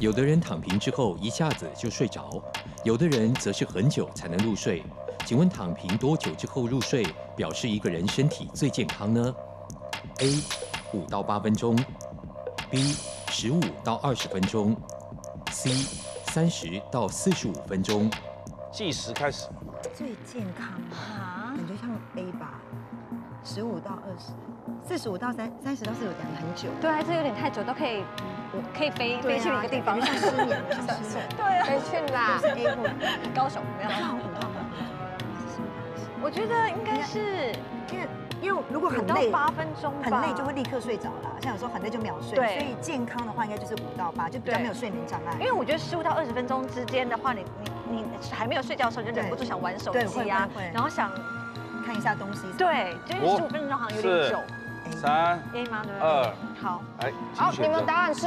有的人躺平之后一下子就睡着，有的人则是很久才能入睡。请问躺平多久之后入睡，表示一个人身体最健康呢？A. 五到八分钟，B. 十五到二十分钟，C. 三十到四十五分钟。计时开始。最健康啊，感觉像 A 吧，十五到二十，四十五到三三十到四十五，感觉很久。对啊，这有点太久，都可以，可以飞飞去一个地方，像失眠，像失眠。对啊，飞去啦是 A 或高手没有。像五到八分钟，我觉得应该是因为因为如果很到累，八分钟吧，很累就会立刻睡着了，像有时候很累就秒睡。所以健康的话应该就是五到八，就比较对没有睡眠障碍。因为我觉得十五到二十分钟之间的话，你你你还没有睡觉的时候，就忍不住想玩手对机啊然后想看一下东西。对，就是五十五分钟好像有点久三，A 吗？对不对？二，好，哎，好，你们答案是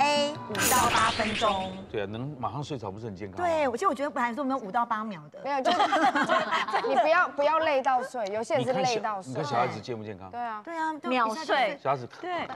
A 五到八分钟。对啊，能马上睡着不是很健康？对，，我其实我觉得本来说没有五到八秒的没，有，就是你不要不要累到睡，有些人是累到睡你看。小孩子健不健康？对啊，对啊，秒睡小孩子对，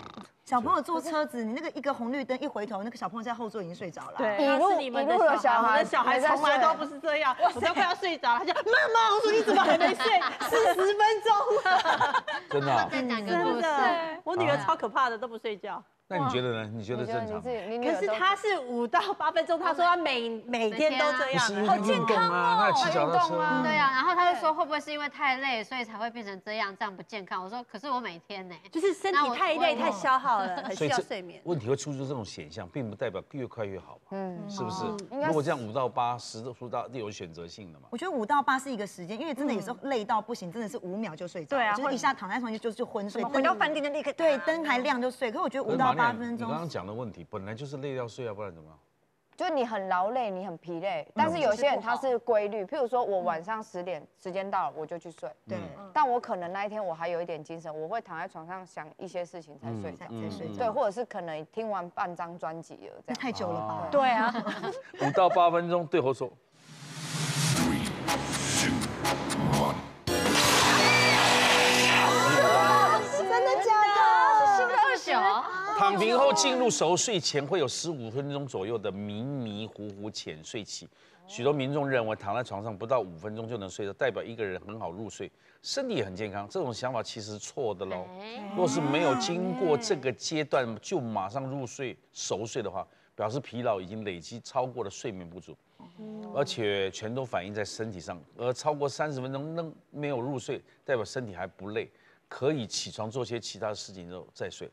小朋友坐车子，你那个一个红绿灯一回头，那个小朋友在后座已经睡着了。对一路你们的一路的小孩，我小孩的小孩没在从来都不是这样，我都快要睡着了，他就 妈妈，我说你怎么还没睡？四十分钟了，真的啊？再讲个故真的事。，我女儿超可怕的，都不睡觉。那你觉得呢？你觉得正常可是他是五到八分钟，他说他每每天都这样啊。是因为他运动啊，他有骑脚踏车啊。对啊，然后他就说会不会是因为太累，所以才会变成这样，这样不健康？我说可是我每天呢，就是身体太累、太消耗了，很需要睡眠。问题会出出这种现象，并不代表越快越好嘛，嗯，是不是？如果这样五到八、十到十到有选择性的嘛。我觉得五到八是一个时间，因为真的有时候累到不行，真的是五秒就睡着了，对啊就是一下躺在床就就就昏睡，回到饭店就立刻对灯还亮就睡。可是我觉得五到八分钟你刚刚讲的问题本来就是累要睡啊，不然怎么样？就你很劳累，你很疲累，但是有些人他是规律，譬如说我晚上十点时间到了我就去睡，对，但我可能那一天我还有一点精神，我会躺在床上想一些事情才睡着才。才睡对，或者是可能听完半张专辑了这样。太久了吧？对啊，五到八分钟对后说。躺平后进入熟睡前会有十五分钟左右的迷迷糊糊浅睡期，许多民众认为躺在床上不到五分钟就能睡着，代表一个人很好入睡，身体也很健康。这种想法其实是错的喽。若是没有经过这个阶段就马上入睡熟睡的话，表示疲劳已经累积超过了睡眠不足，而且全都反映在身体上。而超过三十分钟仍没有入睡，代表身体还不累，可以起床做些其他的事情之后再睡。